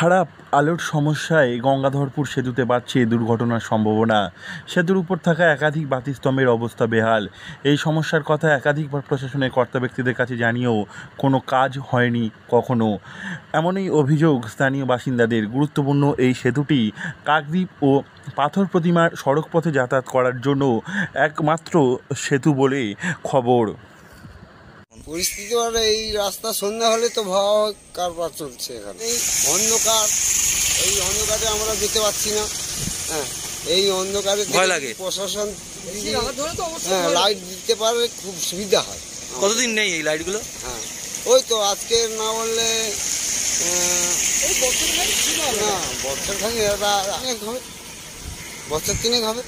খারাপ আলোর সমস্যায় গঙ্গাধরপুর সেতুতে বাড়ছে দুর্ঘটনার সম্ভাবনা। সেতুর উপর থাকা একাধিক বাতিস্তম্ভের অবস্থা বেহাল। এই সমস্যার কথা একাধিকবার প্রশাসনের কর্তা ব্যক্তিদের কাছে জানিয়েও কোনো কাজ হয়নি কখনো। এমনই অভিযোগ স্থানীয় বাসিন্দাদের। গুরুত্বপূর্ণ এই সেতুটি কাকদ্বীপ ও পাথর প্রতিমার সড়কপথে যাতায়াত করার জন্য একমাত্র সেতু বলে খবর। পরিস্থিতি মানে এই রাস্তা সন্ধ্যা হলে তো ভয় কারবার চলছে এখানে। এই অন্ধকার এই অন্ধকারে আমরা যেতে পারছি না। হ্যাঁ এই অন্ধকারে ভয় লাগে। প্রশাসন হ্যাঁ লাইট দিতে পারলে খুব সুবিধা হয়। কতদিন নেই এই লাইটগুলো হ্যাঁ ওই তো আজকে না বললে না বছর খানি অনেক হবে। বছর তিনেক হবে।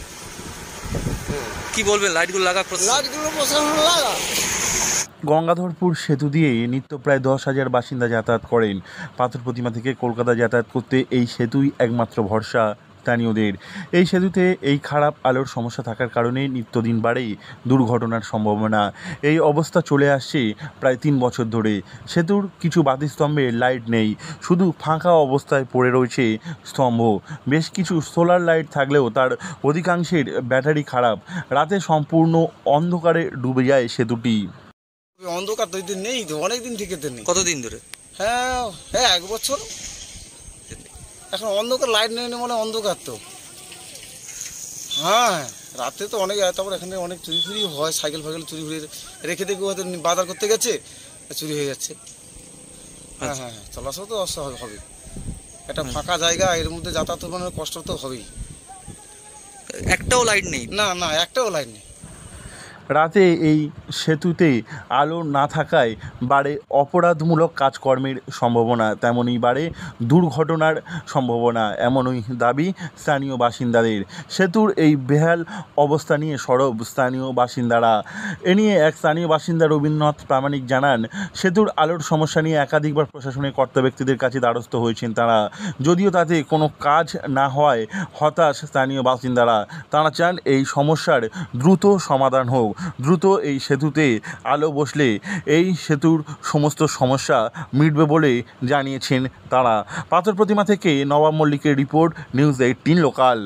হ্যাঁ। কি বলবেন লাইটগুলো লাগা লাইটগুলো প্রশাসন লাগা। গঙ্গাধরপুর সেতু দিয়ে নিত্য প্রায় দশ হাজার বাসিন্দা যাতায়াত করেন। পাথর প্রতিমা থেকে কলকাতা যাতায়াত করতে এই সেতুই একমাত্র ভরসা স্থানীয়দের। এই সেতুতে এই খারাপ আলোর সমস্যা থাকার কারণে নিত্যদিন বাড়ে দুর্ঘটনার সম্ভাবনা। এই অবস্থা চলে আসছে প্রায় তিন বছর ধরে। সেতুর কিছু বাতিস্তম্ভে লাইট নেই। শুধু ফাঁকা অবস্থায় পড়ে রয়েছে স্তম্ভ। বেশ কিছু সোলার লাইট থাকলেও তার অধিকাংশের ব্যাটারি খারাপ। রাতে সম্পূর্ণ অন্ধকারে ডুবে যায় সেতুটি। অন্ধকার তো এদিন নেই তো অনেক দিন থেকে তো নেই। কতদিন ধরে? হ্যাঁ হ্যাঁ এক বছর। এখন অন্ধকার লাইট নেই না মানে অন্ধকার তো। হ্যাঁ রাতে তো অনেক তারপর এখানে অনেক চুরি ফুরি হয় সাইকেল ফাইকেল চুরি ফুরি রেখে দেখে হয়তো বাজার করতে গেছে চুরি হয়ে যাচ্ছে। হ্যাঁ হ্যাঁ হ্যাঁ চলাচল তো অস্বাভাবিক হবে একটা ফাঁকা জায়গা এর মধ্যে যাতায়াত মানে কষ্ট তো হবেই। একটাও লাইট নেই? না না একটাও লাইট নেই। রাতে এই সেতুতে আলো না থাকায় বাড়ে অপরাধমূলক কাজকর্মের সম্ভাবনা, তেমনই বাড়ে দুর্ঘটনার সম্ভাবনা, এমনই দাবি স্থানীয় বাসিন্দাদের। সেতুর এই বেহাল অবস্থা নিয়ে সরব স্থানীয় বাসিন্দারা। এ নিয়ে এক স্থানীয় বাসিন্দা রবীন্দ্রনাথ প্রামাণিক জানান, সেতুর আলোর সমস্যা নিয়ে একাধিকবার প্রশাসনের কর্তা ব্যক্তিদের কাছে দ্বারস্থ হয়েছেন তারা। যদিও তাতে কোনো কাজ না হওয়ায় হতাশ স্থানীয় বাসিন্দারা। তারা চান এই সমস্যার দ্রুত সমাধান হোক, দ্রুত এই সেতুতে আলো বসলে এই সেতুর সমস্ত সমস্যা মিটবে বলে জানিয়েছেন তারা। পাথর প্রতিমা থেকে নবাব মল্লিকের রিপোর্ট, নিউজ এইটিন লোকাল।